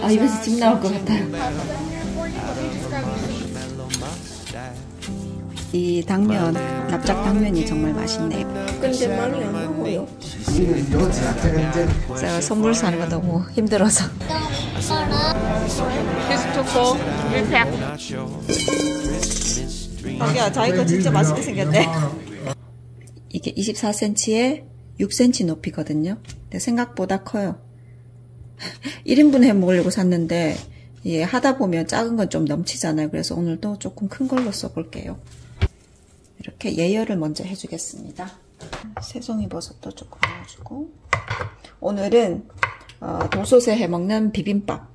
아 입에서 침 나올 것 같아요. 이 당면, 납작 당면이 정말 맛있네요. 근데 많이 안 먹어요. 제가 선물 사는 거 너무 힘들어서. 디스토코 1팩. 자기야, 자기 거 진짜 맛있게 생겼네. 이게 24cm에 6cm 높이거든요. 근데 생각보다 커요. 1인분 해 먹으려고 샀는데 예, 하다 보면 작은 건 좀 넘치잖아요. 그래서 오늘도 조금 큰 걸로 써볼게요. 이렇게 예열을 먼저 해주겠습니다. 새송이 버섯도 조금 넣어주고 오늘은 어, 도소새 해먹는 비빔밥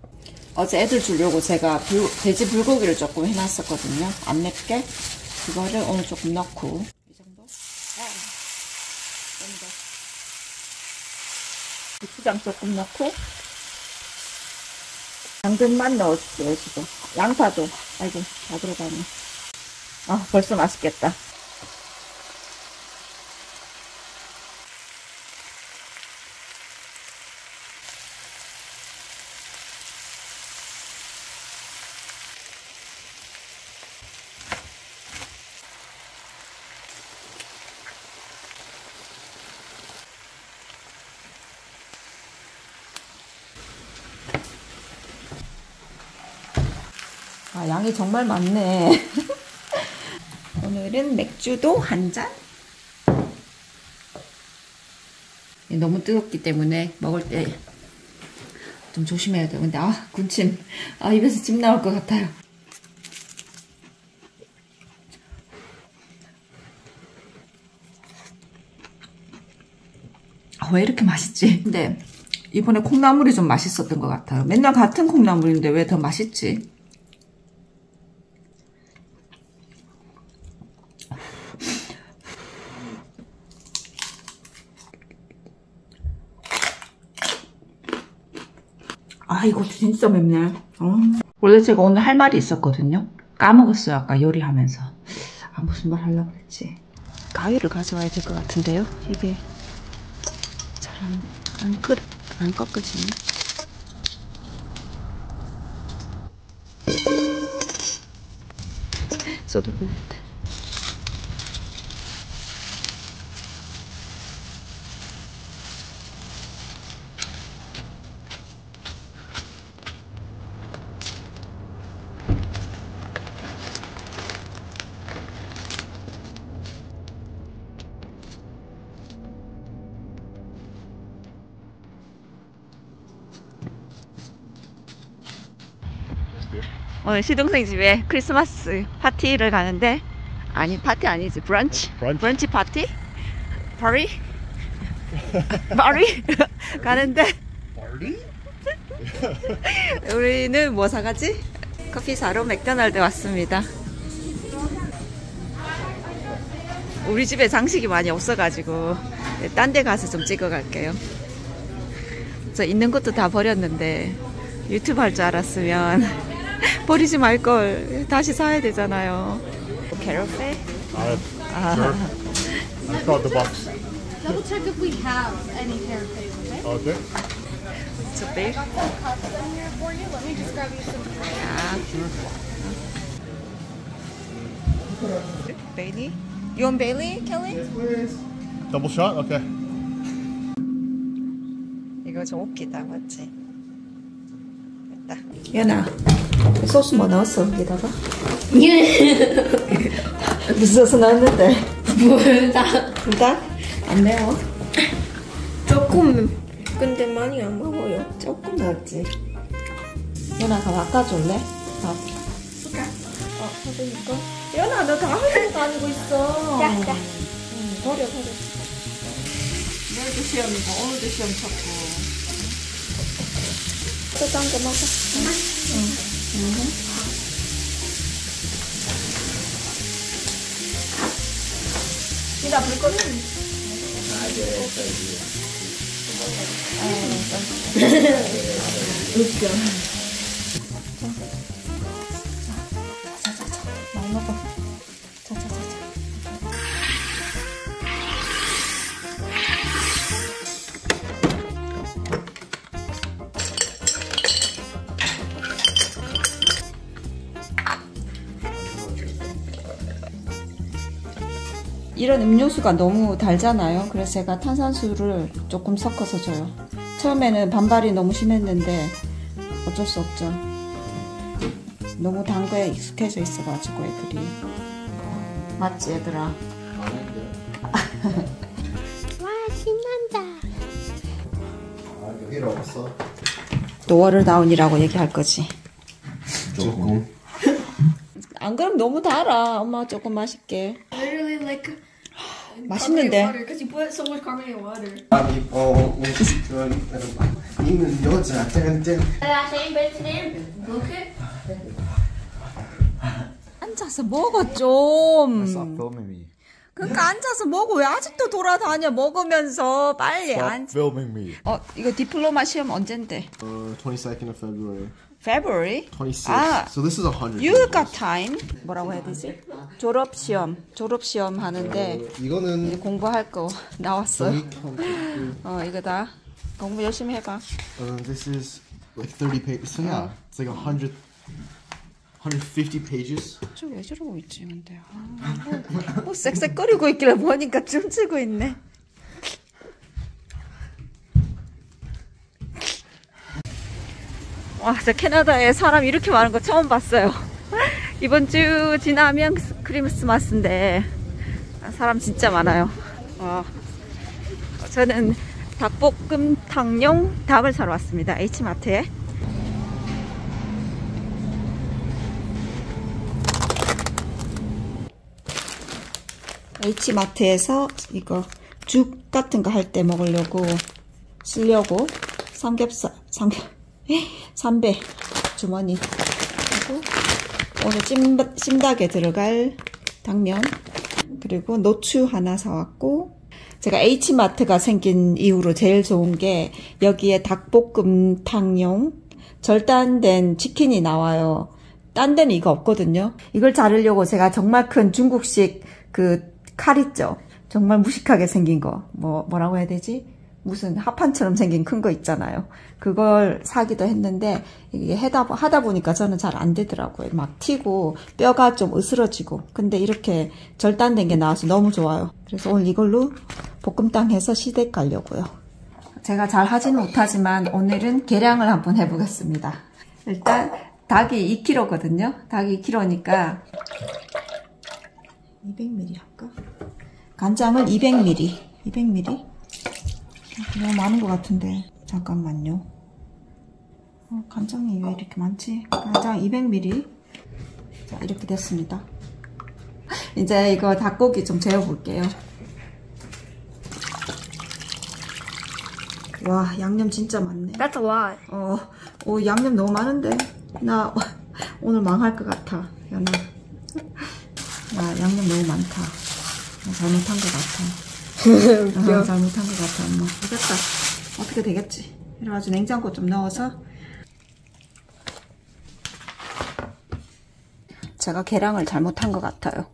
어제 애들 주려고 제가 불, 돼지 불고기를 조금 해놨었거든요. 안 맵게 그거를 오늘 조금 넣고 이 정도? 아, 좀더 고추장 조금 넣고 당근만 넣어줄게요 지금. 양파도. 아이고 다 들어가네. 아 벌써 맛있겠다 아, 양이 정말 많네. 오늘은 맥주도 한 잔. 너무 뜨겁기 때문에 먹을 때 좀 조심해야 돼요. 근데 아, 군침. 아, 입에서 침 나올 것 같아요. 아, 왜 이렇게 맛있지? 근데 이번에 콩나물이 좀 맛있었던 것 같아요. 맨날 같은 콩나물인데 왜 더 맛있지? 아 이거 진짜 맵네. 어. 원래 제가 오늘 할 말이 있었거든요. 까먹었어요 아까 요리하면서. 아 무슨 말 하려고 했지? 가위를 가져와야 될 것 같은데요? 이게 잘안 안 끓, 안 꺾어지네. 써도 되는데 오늘 시동생 집에 크리스마스 파티를 가는데 아니 파티 아니지. 브런치. 브런치. 브런치 파티? Party? Party? 가는데. 우리는 뭐 사가지? 커피 사러 맥도날드 왔습니다. 우리 집에 장식이 많이 없어가지고 딴 데 가서 좀 찍어 갈게요. 저 있는 것도 다 버렸는데 유튜브 할 줄 알았으면 버리지 말걸 다시 사야 되잖아요? Uh, 아, sure. I thought the box. Double check if we have any pays, okay? Okay. it's a big Cups in here for you. Let me just grab you some. 야. 베일리? You want Bailey, Kelly? Double shot? Okay. 이거 좀 웃기다 맞지? 됐다 연아 소스 뭐 넣었어 여기다가? 무슨 소스 넣었는데? 불닭. 불닭? 안 매워? 조금. 근데 많이 안 먹어요. 조금 넣었지 연아 가 바꿔줄래? 밥 아, 받으니까. 연아, 너 다 하는 거 아니고 있어. 야, 야. 응, 버려, 버려. 내일도 시험이고 오늘도 시험 쳤고 cho con cái màu sắc ừ. ừ. đi đọc cái cuốn Hãy subscribe cho kênh Ghiền Mì Gõ Để không bỏ lỡ những video hấp dẫn 이런 음료수가 너무 달잖아요. 그래서 제가 탄산수를 조금 섞어서 줘요. 처음에는 반발이 너무 심했는데 어쩔 수 없죠. 너무 단 거에 익숙해져 있어가지고 애들이. 맞지 얘들아? 와 신난다. 필요 없어. 또 watered down이라고 얘기할 거지. 조금. 안 그럼 너무 달아. 엄마 조금 맛있게. 맛있는데. 어 여자 땡땡. 앉아서 먹어 좀. 그러니까 앉아서 먹어. 왜 아직도 돌아다녀 먹으면서 빨리 앉. 어 이거 디플로마 시험 언젠데? Uh, 22nd of February. February? 26. 아, So this is a hundred. you got time. 뭐라고 해야 되지? 졸업 시험, 졸업 시험 하는데 이거는 공부할 거 나왔어요. 어 이거 다. 공부 열심히 해 봐. Uh, this is like 30 pages. So yeah, it's like a hundred. 150 pages. 저왜 저러고 있지 근데? 아, 뭐, 뭐 쌕쌕거리고 있길래 보니까 춤추고 있네. 와, 저 캐나다에 사람 이렇게 많은 거 처음 봤어요. 이번 주 지나면 크리스마스인데 사람 진짜 많아요. 어, 저는 닭볶음탕용 닭을 사러 왔습니다. H마트에. H마트에서 이거 죽 같은 거 할 때 먹으려고 쓰려고 삼겹살 삼겹 삼배 주머니 그리고 오늘 찜, 찜닭에 들어갈 당면 그리고 노추 하나 사왔고 제가 H마트가 생긴 이후로 제일 좋은 게 여기에 닭볶음탕용 절단된 치킨이 나와요. 딴 데는 이거 없거든요. 이걸 자르려고 제가 정말 큰 중국식 그 칼 있죠. 정말 무식하게 생긴 거. 뭐, 뭐라고 해야 되지? 무슨 합판처럼 생긴 큰 거 있잖아요. 그걸 사기도 했는데, 이게 하다, 하다 보니까 저는 잘 안 되더라고요. 막 튀고, 뼈가 좀 으스러지고. 근데 이렇게 절단된 게 나와서 너무 좋아요. 그래서 오늘 이걸로 볶음탕 해서 시댁 가려고요. 제가 잘 하지는 못하지만 오늘은 계량을 한번 해보겠습니다. 일단, 닭이 2kg거든요. 닭이 2kg니까 200ml 할까? 간장을 200ml. 200ml? 너무 많은 것 같은데. 잠깐만요. 어, 간장이 왜 이렇게 많지? 간장 200ml. 자, 이렇게 됐습니다. 이제 이거 닭고기 좀 재워볼게요. 와, 양념 진짜 많네. That's a lot. 어, 오, 양념 너무 많은데. 나 오늘 망할 것 같아. 연아. 야, 양념 너무 많다. 나 잘못한 것 같아. 아, 잘못한 것 같아, 엄마. 되겠다. 어떻게 되겠지. 이래가지고 냉장고 좀 넣어서. 제가 계량을 잘못한 것 같아요.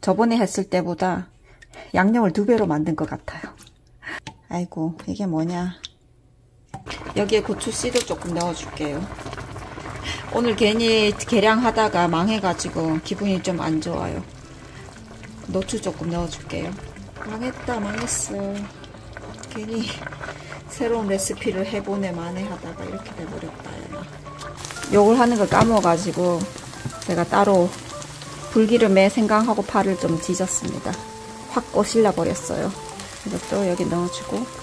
저번에 했을 때보다 양념을 두 배로 만든 것 같아요. 아이고, 이게 뭐냐. 여기에 고추 씨도 조금 넣어줄게요. 오늘 괜히 계량하다가 망해가지고 기분이 좀 안 좋아요. 노추 조금 넣어줄게요. 망했다, 망했어. 괜히 새로운 레시피를 해보네, 만에 하다가 이렇게 돼버렸다, 얘나. 요걸 하는 걸 까먹어가지고 제가 따로 불기름에 생강하고 파를 좀 지졌습니다. 확 꼬실라 버렸어요. 이것도 여기 넣어주고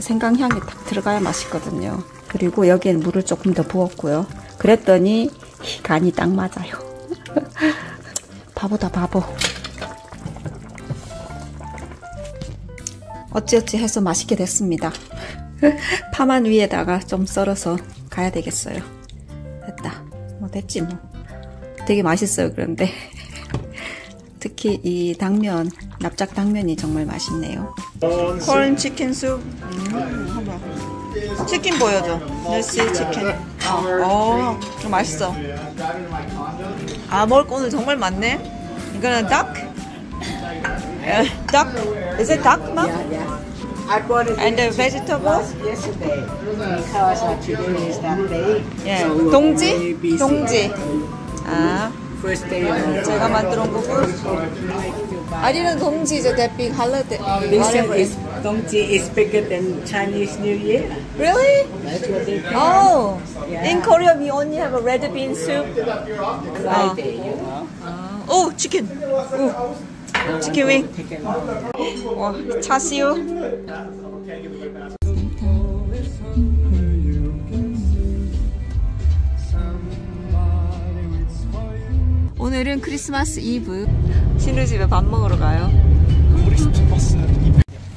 생강향이 딱 들어가야 맛있거든요. 그리고 여기엔 물을 조금 더 부었고요. 그랬더니 간이 딱 맞아요. 바보다 바보. 어찌어찌 해서 맛있게 됐습니다. 파만 위에다가 좀 썰어서 가야 되겠어요. 됐다. 뭐 됐지 뭐. 되게 맛있어요 그런데. 특히 이 당면, 납작 당면이 정말 맛있네요. 콜 치킨 숲. 음. 치킨 보여줘. 널씨 치킨. 어, 어, 좀 맛있어. 아, 먹을 거 오늘 정말 많네. 이거는 duck. Uh, duck. Is it duck, mom? I bought it And the vegetables? yesterday because uh, today is that day. 예. So we 동지? very busy. 동지. 아, first day of 제가 만들어 온 거고. 아리는 동지 이제 that big holiday. This whatever. is Dongji is bigger than Chinese New Year. Really? That's what they call Oh, Yeah. in Korea we only have a red bean soup. Friday, you know. 오, 치킨. 오, 치킨 윙. 와, 차시우. 오늘은 크리스마스 이브. 시누 집에 밥 먹으러 가요.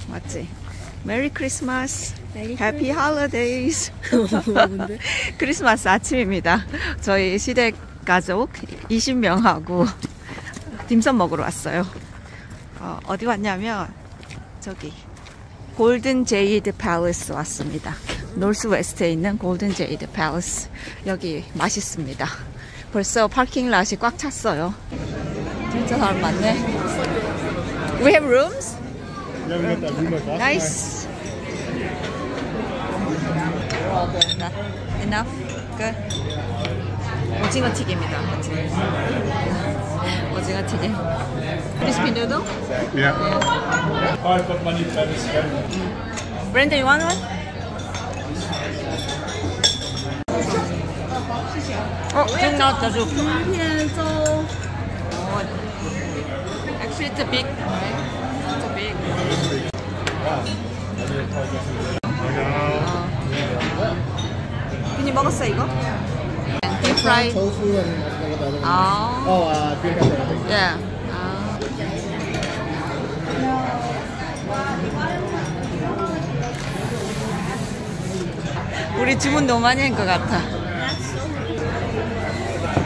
맞지? Merry Christmas. Happy Holidays. 크리스마스 아침입니다. 저희 시댁 가족 20명하고 딤섬 먹으러 왔어요. 어, 어디 왔냐면 저기 Golden Jade Palace 왔습니다. Northwest에 있는 Golden Jade Palace 여기 맛있습니다. 벌써 파킹 랏이 꽉 찼어요. 진짜 사람 많네. We have rooms? Nice. Enough. Good. 오징어 튀김이다. 맞지? 오징어 튀김. crispy noodle. Yeah. I've got money for this. Brenda, you want one? 어, 죽 나왔다, 죽. 어, Actually, it's a big, right? It's a big. 괜히 먹었어, 이거? Deep fry. One. 아, Oh, uh, green pepper. I think. yeah. 아. 우리 주문 너무 많이 한 것 같아. I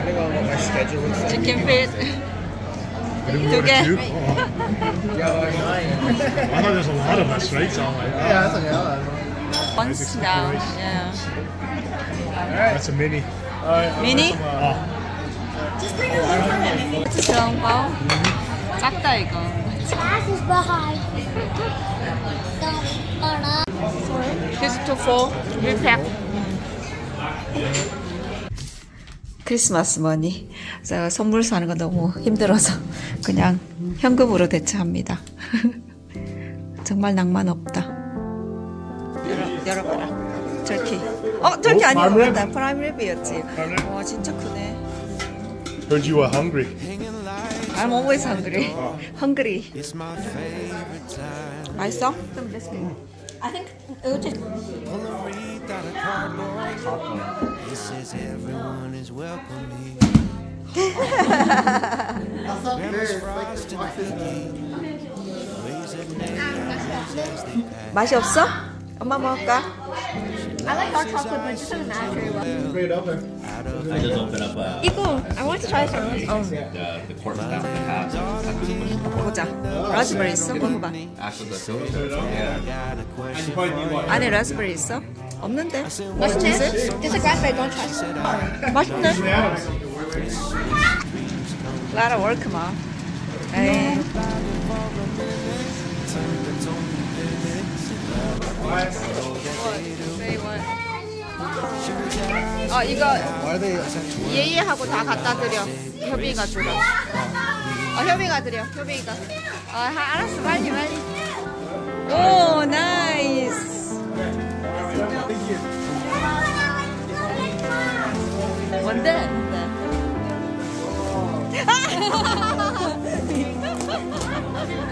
think I'll what my schedule looks like. 치킨 핏. 두 개. Two? Oh. I know there's a lot of us, right? So I'm like, Yeah, that's okay. I'll add one. Once now. Yeah. that's a mini. 미니? Oh, 그런 거. 작다 이거. 크리스토퍼 밀팩. Christmas money. 선물 사는 거 너무 힘들어서 그냥 현금으로 대체합니다. 정말 낭만 없다. 열어, 열어봐라. 터키. 어, 어, 아니었다. Prime rib이었지. Prime rib? 와, 진짜 크네. Heard you were hungry. I'm always hungry. hungry. 맛있어? I think it would just 맛이 없어? 엄마 먹을까? I like dark chocolate, but it just doesn't match very well. Bring it up there. I just open up uh, Equal. I want to try some. the, the cork down in half. 보자. 라즈베리 있어? 먹어봐. After the filter. Yeah. 안에 라즈베리 있어? 없는데? This? It's like raspberry. Don't try. 맛있네. lot of work, 마. 에이. 어 이거 Why they essentially? 예예하고 다 갖다 드려. 협의가 들어. 어 협의가 드려. 협의가. 어 하- 알았어 빨리 빨리. 오 나이스. 뭔데? 뭔데?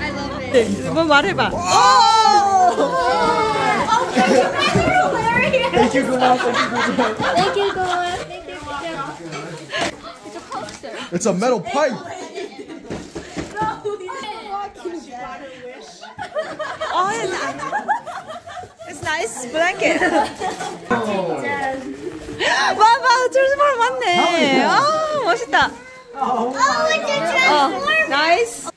I love it. 뭐 말해봐. Thank you, Guma. Thank you, Guma. Thank you. It's a poster. It's a metal pipe. Oh, it's nice. It's nice blanket. 봐봐, 트랜스포머 맞네. 아, 멋있다. Oh, it's a 어, transformer. 나이스.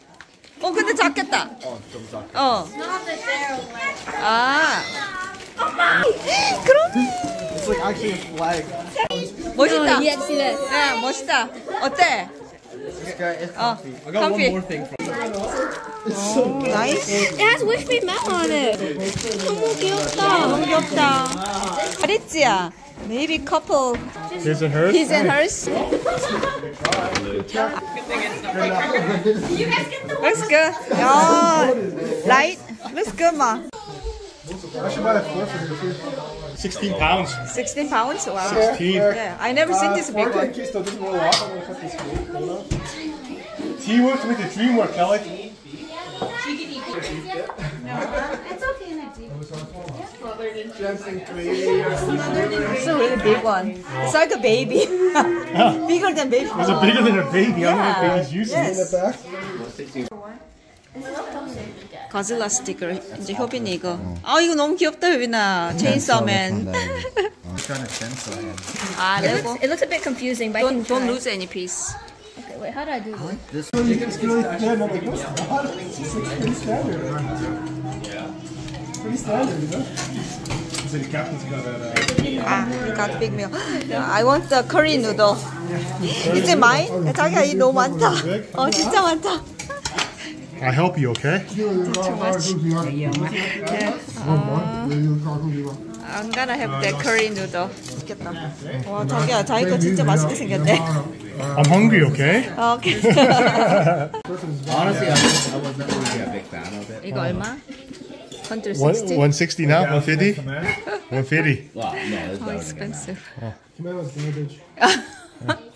어, 근데 작겠다. 어, Not the barrel one. 아. 그럼 It's like actually a flag. 멋있다. Yeah, see that. 야, 멋있다. 어때? This guy is 어, comfy. I got one comfy. more thing from 오, 나이스. It has wish me melt on it. 너무 귀엽다. 너무 귀엽다. 아리찌야. Maybe couple His and hers. his and hers. Looks good. Oh, light. Looks good, ma. I should buy a four for her too. 16 pounds. 16 pounds. Wow. 16. Yeah, I never seen uh, this big one. case though doesn't roll off. I'm gonna cut this weight. Hold on. Teamwork to the dream work, Kelly. It's a really big one. It's like a baby. Bigger than baby. It's a bigger than a baby. I don't know Yeah. what babies use Yes. back. 가질라 스티커. 이제 효빈이 이거. 아 이거 너무 귀엽다 효빈아. 체인서맨. trying to censor him. 아 It 레고. looks, it looks a bit confusing, but I Don't can don't try. lose any piece. Okay, wait, how do I do this? Yeah, no, like, what's that? It's just like pretty standard. Pretty standard, you know? So the captain's got that. Uh, 아, got big meal. I want the curry noodle. 이제 mine? 자기야 이 너무 많다. 어 진짜 많다. I help you, okay? I'm gonna have the curry noodle. 맛있겠다. 와 자기야 자기 거 진짜 맛있게 생겼네. I'm hungry, okay? 오케이. Honestly, I was, I was never really a big fan of it. 이거 얼마? One, 160. 160 now? 150? 150. Well, no, it's How better than that. expensive. Come on, garbage.